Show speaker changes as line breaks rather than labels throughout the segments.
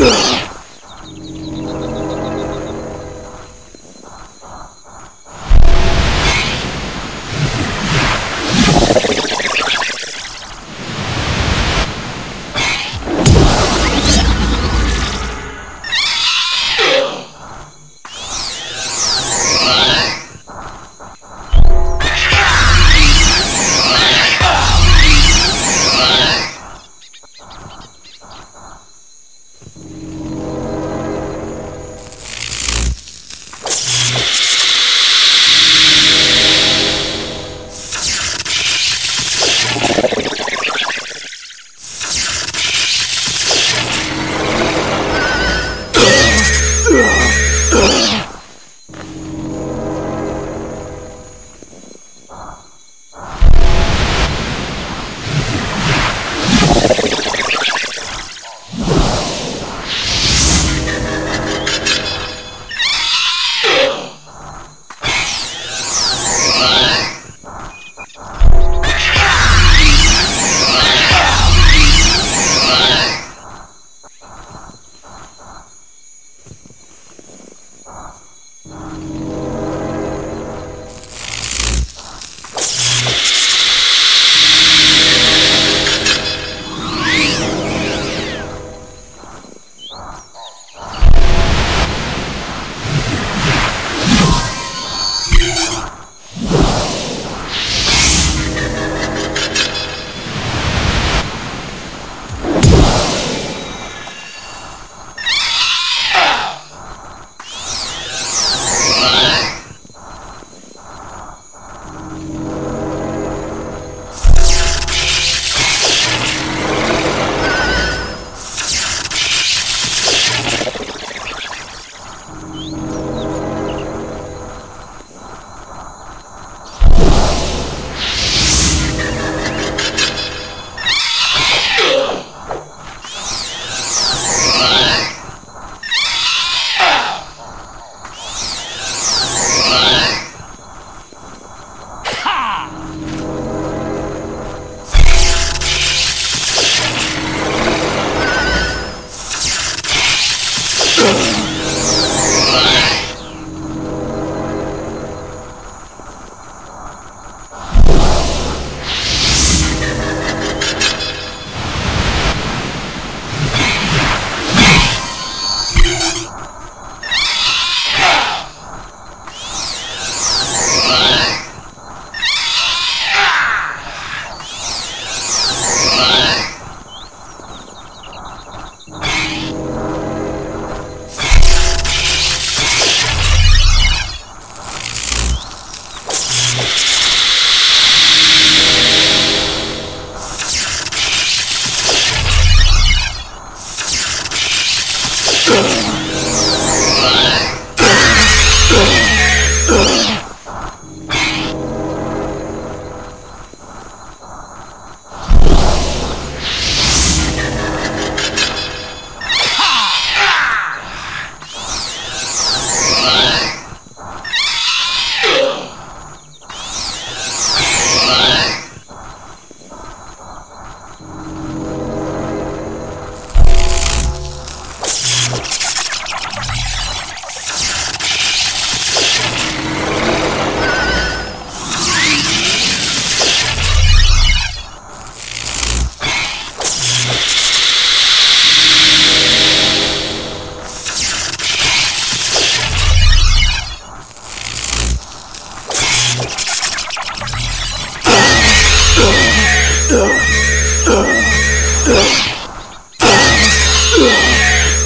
Ugh.
Ugh.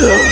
Ugh.